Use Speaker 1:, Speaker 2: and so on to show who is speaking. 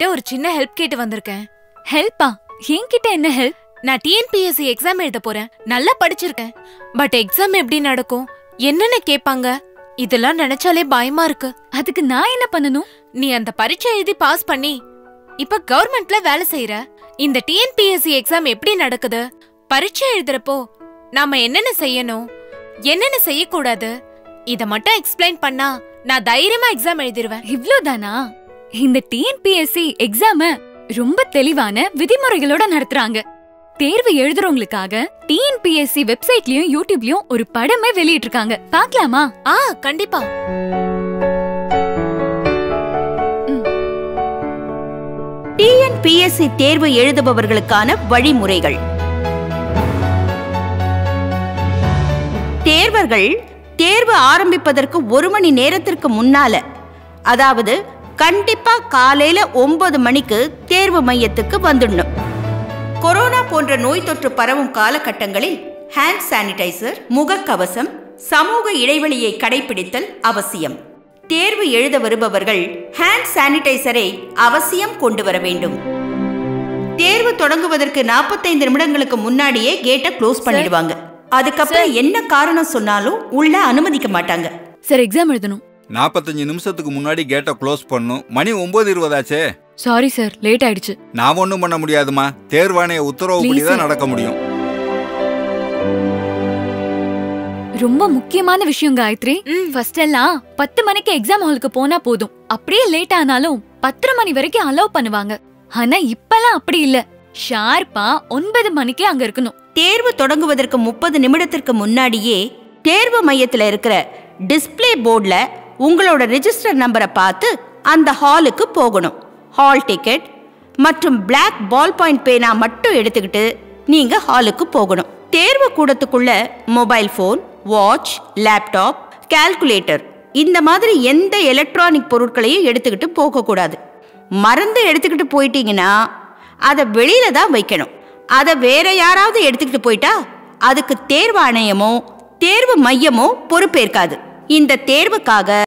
Speaker 1: உங்ககிட்ட ஒரு சின்ன ஹெல்ப் கேட்டு வந்திருக்கேன்.
Speaker 2: ஹெல்ப்பா என்கிட்ட என்ன ஹெல்ப்
Speaker 1: நான் டிஎன்பிஎஸ்சி எக்ஸாம் எழுத போறேன். நல்லா படிச்சிருக்கேன். பட் எக்ஸாம் எப்படி நடக்கும்? என்னென்ன கேட்பாங்க? இதெல்லாம் நினைச்சாலே பயமா இருக்கு.
Speaker 2: அதுக்கு நான் என்ன பண்ணணும்?
Speaker 1: நீ அந்த பரீட்சை எழுதி பாஸ் பண்ணி இப்ப கவர்மெண்ட்ல வேலை செய்யற இந்த டிஎன்பிஎஸ்சி எக்ஸாம் எப்படி நடக்குது? பரீட்சை எழுதுறப்போ நாம என்னென்ன செய்யணும்? என்னென்ன செய்யக்கூடாது? இத மட்டும் எக்ஸ்பிளைன் பண்ணா நான் தைரியமா எக்ஸாம் எழுதிருவேன்.
Speaker 2: இவ்ளோதானா இந்த டிஎன்பிஎஸ்சி எக்ஸாம ரொம்ப தெளிவான விதிமுறைகளோட நடத்துறாங்க. தேர்வு எழுதுறவங்களுக்காக டிஎன்பிஎஸ்சி வெப்சைட்லயும் யூடியூப்லயும் ஒரு படமே வெளியிட்டிருக்காங்க. பார்க்கலாமா?
Speaker 1: ஆ கண்டிப்பா.
Speaker 3: டிஎன்பிஎஸ்சி தேர்வு எழுதுபவர்களுக்கான வழிமுறைகள். தேர்வர்கள் தேர்வு ஆரம்பிப்பதற்கு ஒரு மணி நேரத்திற்கு முன்னால அதாவது கண்டிப்பா காலையில ஒன்பது மணிக்கு தேர்வு மையத்துக்கு வந்துடணும். கொரோனா போன்ற நோய் தொற்று பரவும் காலகட்டங்களில் ஹேண்ட் சானிடைசர் முகக்கவசம் சமூக இடைவெளியை கடைபிடித்தல் அவசியம். தேர்வு எழுத வருபவர்கள் ஹேண்ட் சானிடைசரை அவசியம் கொண்டு வர வேண்டும். தேர்வு தொடங்குவதற்கு 45 நிமிடங்களுக்கு முன்னாடியே கேட்டை க்ளோஸ் பண்ணிடுவாங்க. அதுக்கப்புறம் என்ன காரணம் சொன்னாலும் உள்ள அனுமதிக்க மாட்டாங்க.
Speaker 2: சார் எக்ஸாம் எழுதணும்.
Speaker 4: நாற்பத்தஞ்சு நிமிஷத்துக்கு முன்னாடி கேட்டை க்ளோஸ் பண்ணும் மணி ஒன்பது இருபதாச்சே.
Speaker 2: சாரி சார் லேட் ஆயிடுச்சு.
Speaker 4: நான் ஒன்றும் பண்ண முடியாதுமா. தேர்வாணைய உத்தரவுப்படி
Speaker 2: Please,
Speaker 4: தான். நடக்க முடியும்.
Speaker 2: ரொம்ப முக்கியமான விஷயம் காயத்ரி. ஃபர்ஸ்ட் எல்லாம் பத்து மணிக்கு எக்ஸாம் ஹாலுக்கு போனா போதும். அப்படியே லேட் ஆனாலும் பத்தரை மணி வரைக்கும் அலோவ் பண்ணுவாங்க. ஆனா இப்பெல்லாம் அப்படி இல்ல. ஷார்ப்பா ஒன்பது மணிக்கே அங்க இருக்கணும்.
Speaker 3: தேர்வு தொடங்குவதற்கு முப்பது நிமிடத்திற்கு முன்னாடியே தேர்வு மையத்தில் இருக்கிற டிஸ்ப்ளே போர்டில் உங்களோட ரிஜிஸ்டர் நம்பரை பார்த்து அந்த ஹாலுக்கு போகணும். ஹால் டிக்கெட் மற்றும் பிளாக் பால் பாயிண்ட் பேனா மட்டும் எடுத்துக்கிட்டு நீங்க ஹாலுக்கு போகணும். தேர்வு கூடத்துக்குள்ள mobile phone watch laptop calculator இந்த மாதிரி எந்த எலக்ட்ரானிக் பொருட்களையும் எடுத்துக்கிட்டு போகக்கூடாது. மறந்து எடுத்துக்கிட்டு போயிட்டீங்கன்னா அதை வெளியில தான் வைக்கணும். அதை வேற யாராவது எடுத்துக்கிட்டு போயிட்டா அதுக்கு தேர்வு ஆணையமோ தேர்வு மையமோ பொறுப்பேற்காது. இந்த தேர்வுக்காக